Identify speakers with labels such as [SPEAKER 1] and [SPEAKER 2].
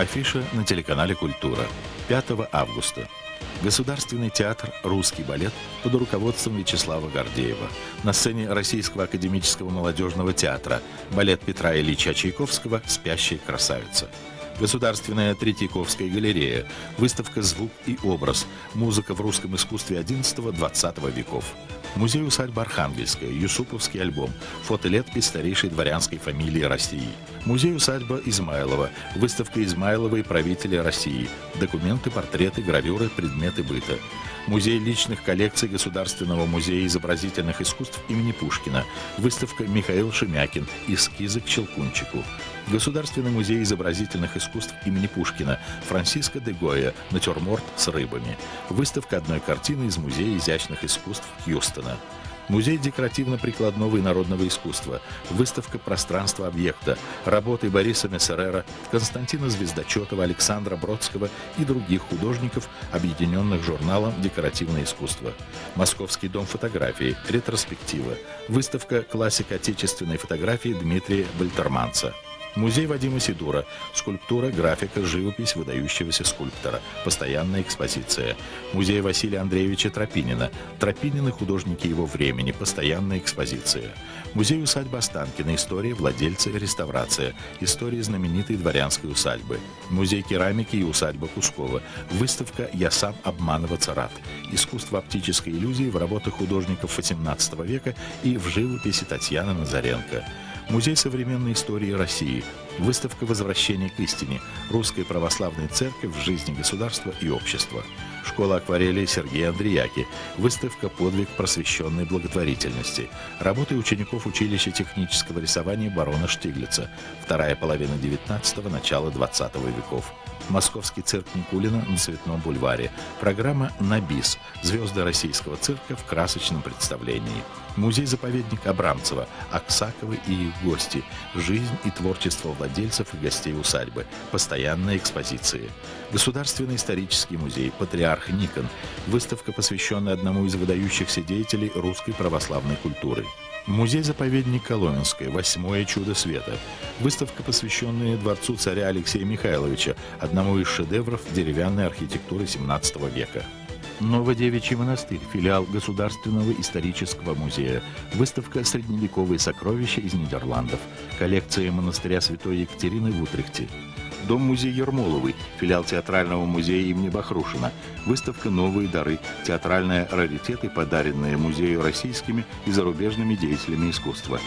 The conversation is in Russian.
[SPEAKER 1] Афиша на телеканале «Культура». 5 августа. Государственный театр «Русский балет» под руководством Вячеслава Гордеева. На сцене Российского академического молодежного театра балет Петра Ильича Чайковского «Спящая красавица». Государственная Третьяковская галерея. Выставка «Звук и образ. Музыка в русском искусстве XI-XX веков». Музей-усадьба Архангельская, Юсуповский альбом, фотолетпись старейшей дворянской фамилии России. Музей-усадьба Измайлова, выставка Измайлова и правители России, документы, портреты, гравюры, предметы быта. Музей личных коллекций Государственного музея изобразительных искусств имени Пушкина, выставка Михаил Шемякин, эскизы к Челкунчику. Государственный музей изобразительных искусств имени Пушкина, Франциско де Гоя, натюрморт с рыбами. Выставка одной картины из Музея изящных искусств Хьюстона. Музей декоративно-прикладного и народного искусства, выставка пространства объекта, работы Бориса Мессерера, Константина Звездочетова, Александра Бродского и других художников, объединенных журналом «Декоративное искусство». Московский дом фотографии, ретроспектива, выставка классика отечественной фотографии Дмитрия Бальтерманца. Музей Вадима Сидура. Скульптура, графика, живопись выдающегося скульптора. Постоянная экспозиция. Музей Василия Андреевича Тропинина. Тропинины художники его времени. Постоянная экспозиция. Музей усадьбы Останкина. История, владельцы, реставрация. История знаменитой дворянской усадьбы. Музей керамики и усадьба Кускова. Выставка «Я сам обманываться рад». Искусство оптической иллюзии в работах художников XVIII века и в живописи Татьяны Назаренко. Музей современной истории России, выставка «Возвращение к истине», Русская православная церковь в жизни государства и общества, школа акварели Сергея Андреяки, выставка «Подвиг просвещенной благотворительности», работы учеников училища технического рисования барона Штиглица, вторая половина XIX – начало XX веков. Московский цирк Никулина на Цветном бульваре. Программа «Набис. Звезды российского цирка в красочном представлении». Музей-заповедник Абрамцева, Аксаковы и их гости. Жизнь и творчество владельцев и гостей усадьбы. Постоянные экспозиции. Государственный исторический музей «Патриарх Никон». Выставка, посвященная одному из выдающихся деятелей русской православной культуры. Музей-заповедник Коломенское. Восьмое чудо света. Выставка, посвященная дворцу царя Алексея Михайловича, одному из шедевров деревянной архитектуры XVII века. Новодевичий монастырь, филиал Государственного исторического музея. Выставка «Средневековые сокровища из Нидерландов». Коллекция монастыря Святой Екатерины в Утрехте. Дом-музей Ермоловый, филиал театрального музея имени Бахрушина. Выставка «Новые дары», театральные раритеты, подаренные музею российскими и зарубежными деятелями искусства.